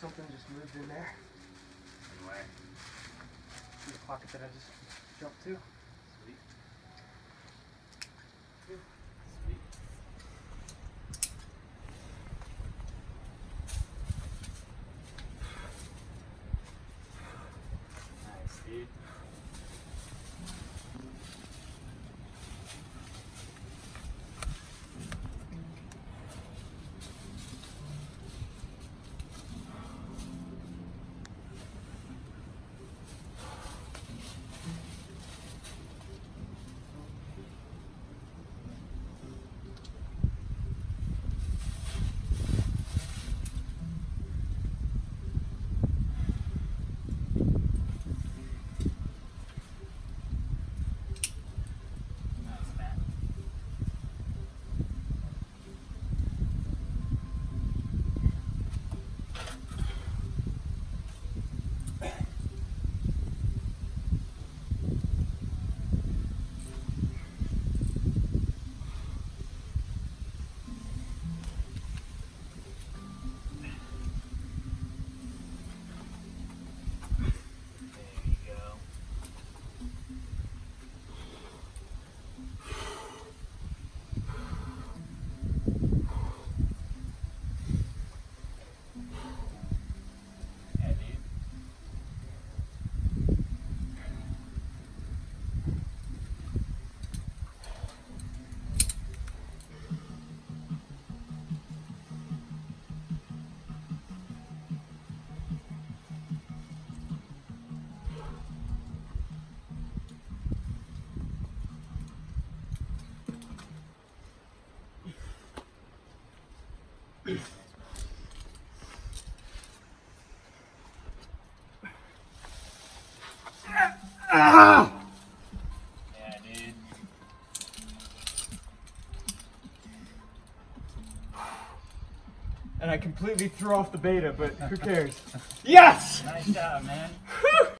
something just moved in there. Anyway, In the pocket that I just jumped to. sweet. Sweet. Nice, dude. Yeah, dude. And I completely threw off the beta, but who cares? yes! Nice job, man.